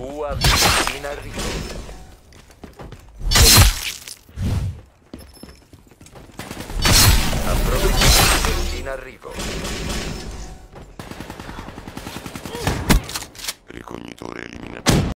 UAV in arrivo. Approvvigionamento in arrivo. Ricognitore